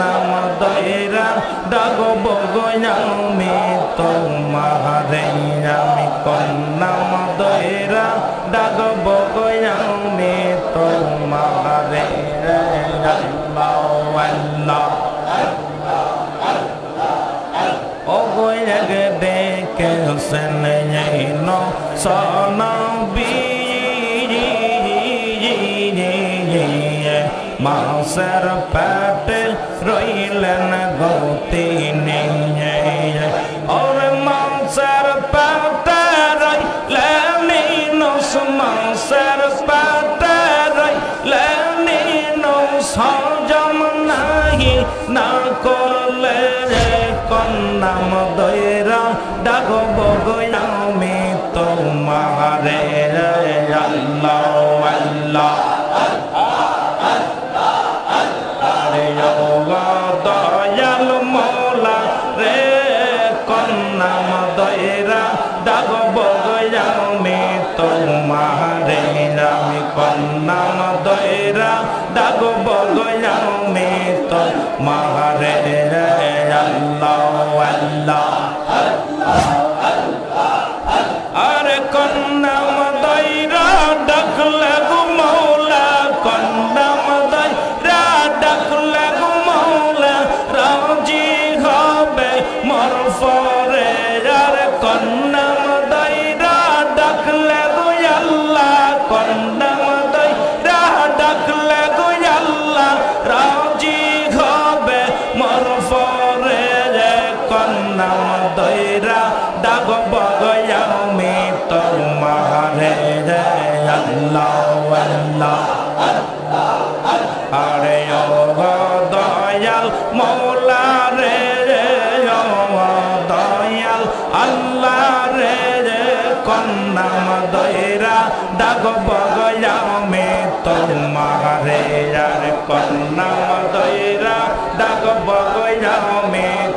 নাম দয়রা ডাকব আমি তোমারে আমি কোন দয়রা ডাকব আমি তোমারে আল্লাহ আল্লাহ ও গোয়গ দেখে হোসেন সনবী মাসের পেটে দয়রা ডাকব আমি তোমারে আল্লাহ আল্লাহ আরে কন্যা দয়রা ডাকলে ডাকব আমি তোমারে আল্লাহ আল্লাহ আরে দয়াল মৌলা রে দয়াল। আল্লাহ রে কন্নাম দয়রা ডাকব আমি তোমারে আর কন্নাম দয়রা আমি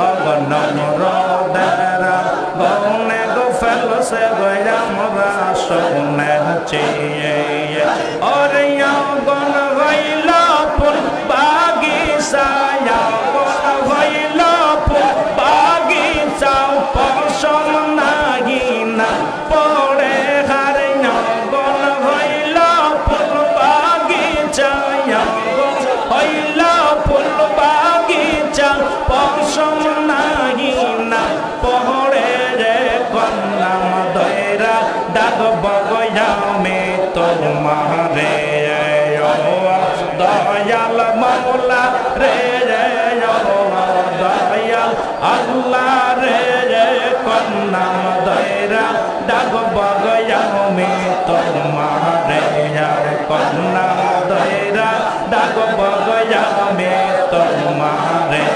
অগ নম্র দেরা গনে গো ফেলসে গয়ামরা দয়াল মৌলা রে দয়াল, আল্লাহ রে কন্নাম দয়রা ডাক বগয়ামে তোমারে কন্নাম দয়রা ডাক বগয়ামে তোমারে আল্লাহ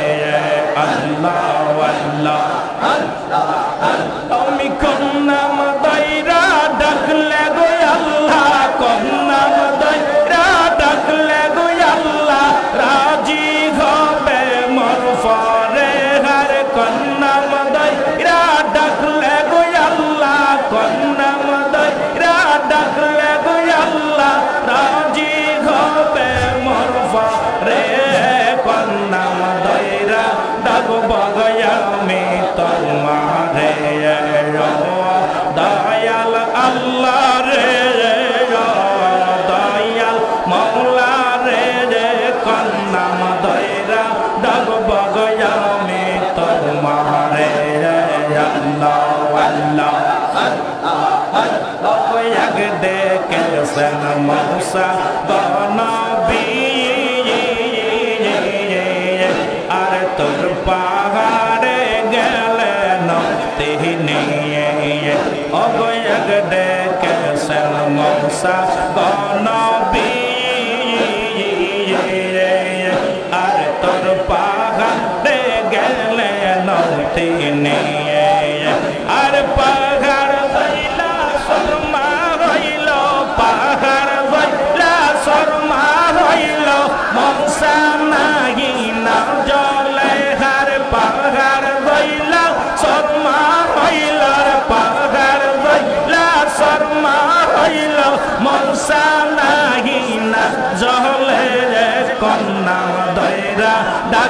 গয়ামে নিয়ে অগয়গ দেখে সলমসা গনবী আর তোর পাহাড়ে গেলে নতি নিয়ে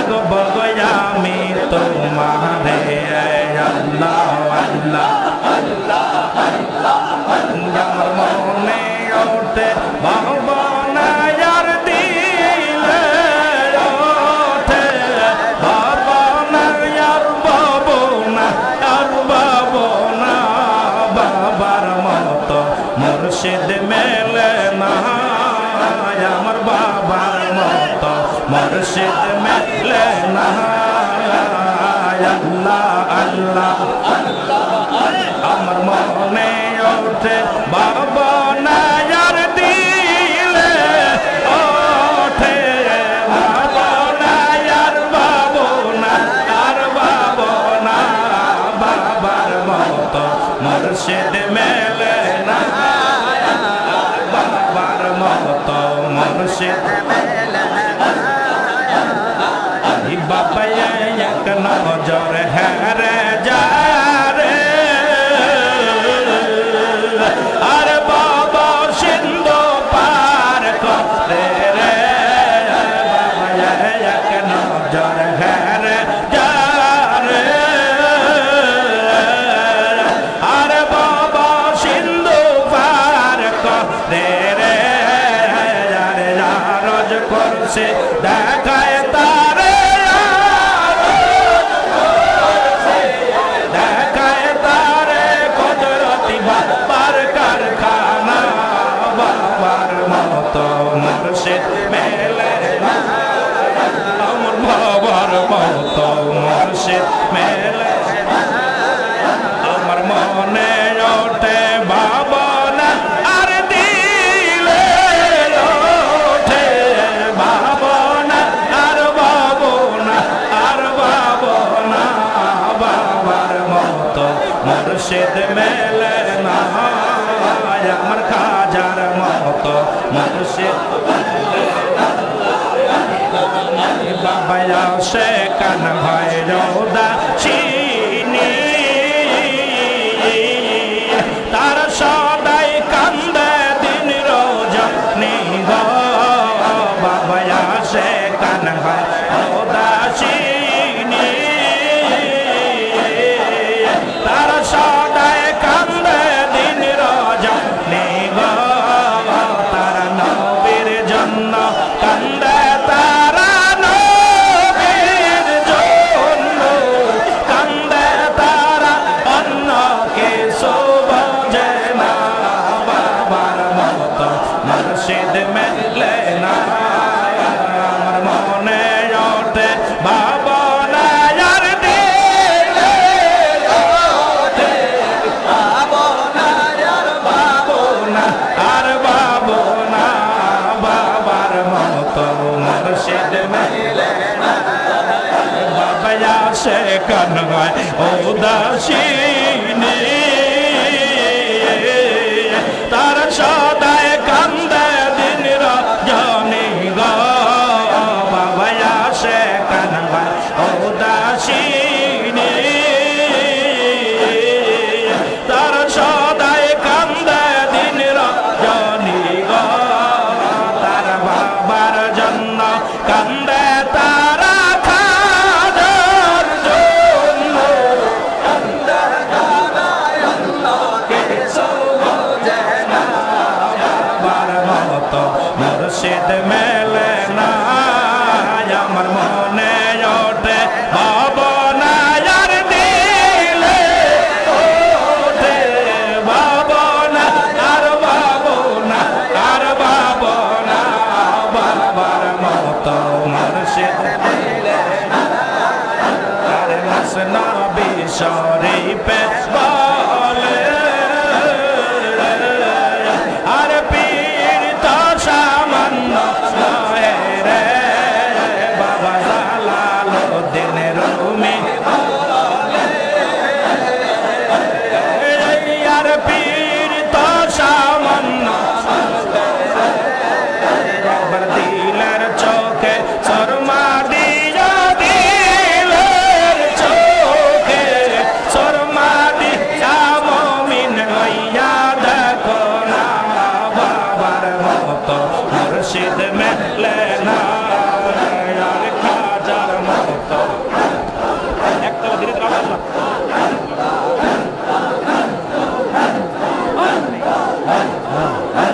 رغب گویا میں تمہارے اے اللہ اللہ اللہ اللہ جرمونے اٹھے بہبانا یار بابار موتو مرشد میلنا یا مر بابا موتو مرشد میں আল্লাহ আল্লাহ আমার মনে ওঠে বাবা নায়ার দিলে ওঠে বাবা নায়ার বাবো না আর বাবো না বাবার মতো মর্ষেদ মেলে না বাবার মতো মর্ষেদ মেলে تک نہ جر ہے رہ جائے۔ কত মানুষের বাবা সে কান হয় রৌদা مرشد میں لینا بابا یا سے کرنا او داشینی Father, man. dinero. ah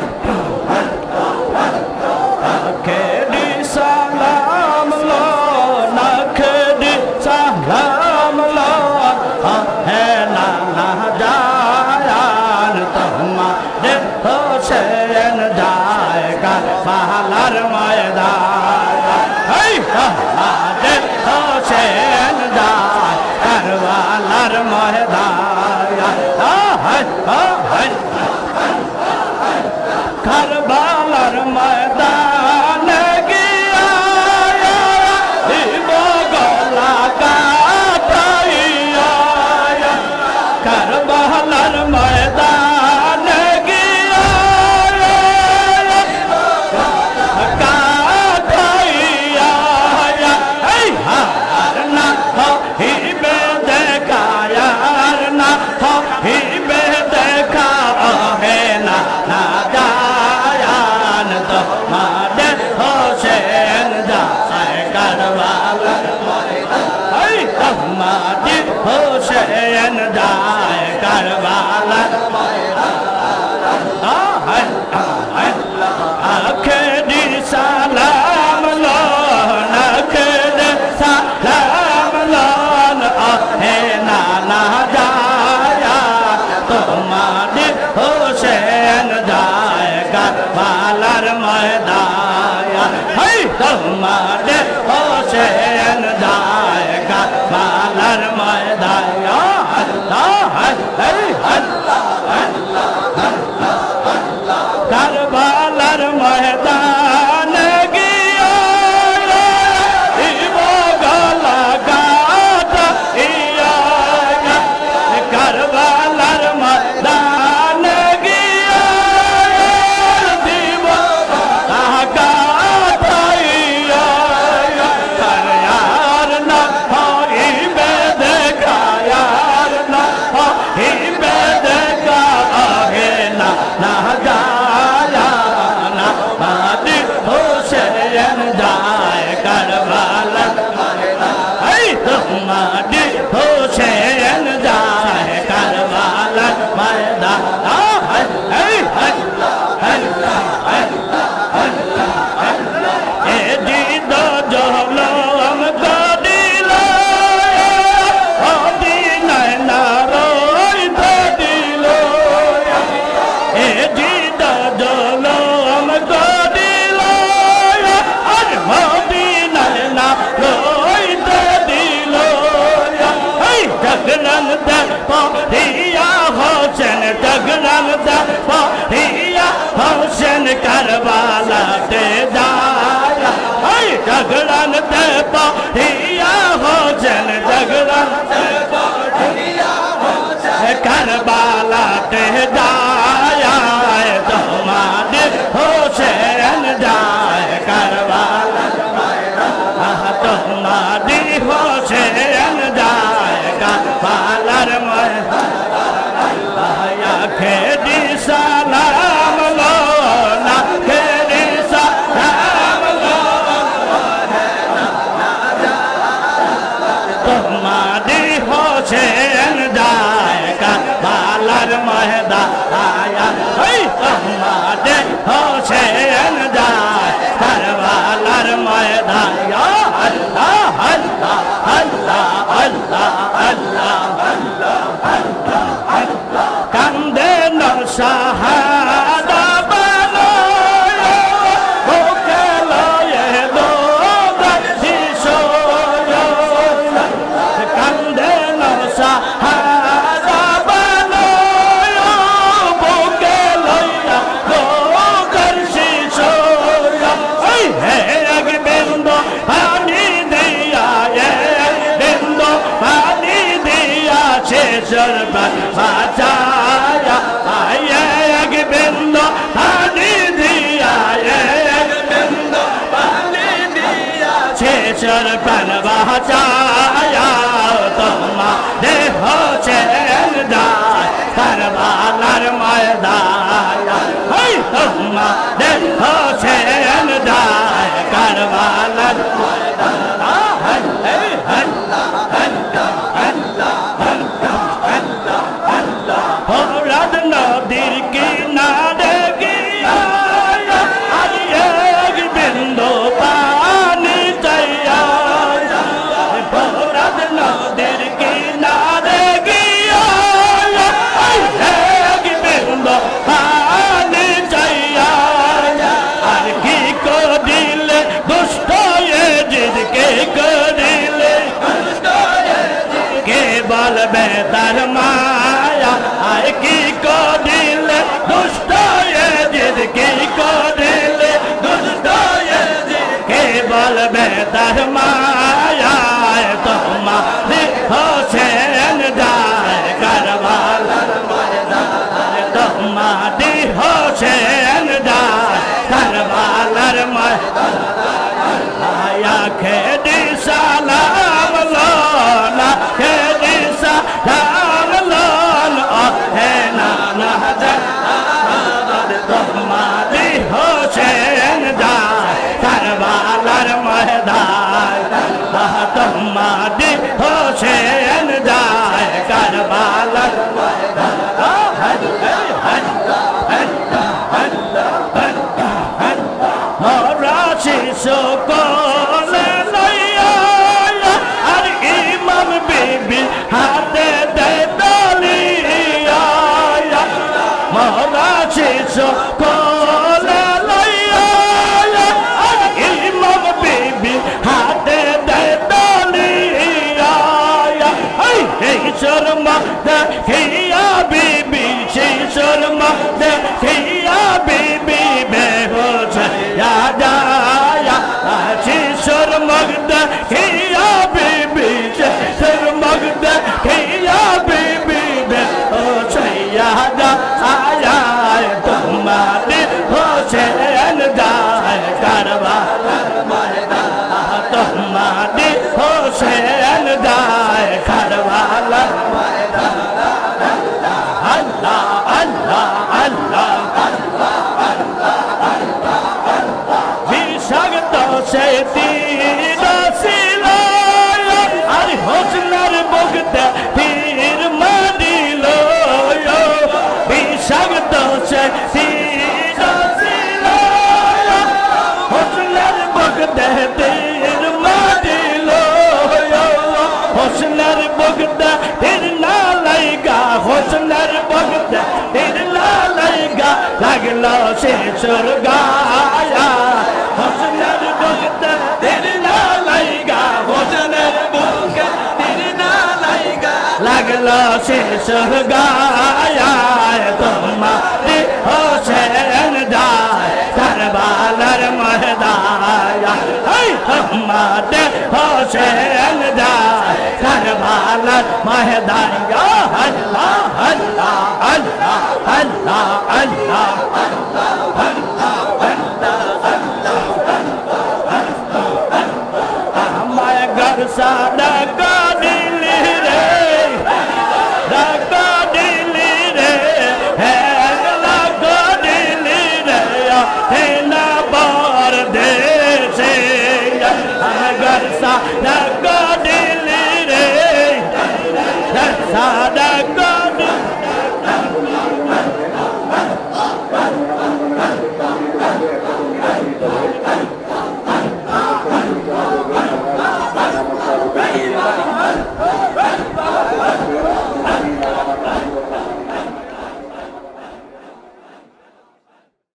die. محشر پر بہت آیا تمہارے ہو چہرے درمایا تمہاری ہو 그렇죠? شکلوں سے سرگایا حسن بخت تیرے نال آئی گا، حسن بخت تیرے نال آئی گا۔ لگلوں سے سرگایا تمہارے حسین دا سربالر مہدایا۔ ہمارے حسین دا سربالر مہدایا۔ اللہ اللہ۔ اللہ اللہ اللہ اللہ اللہ ہمارے گھر سادہ گانے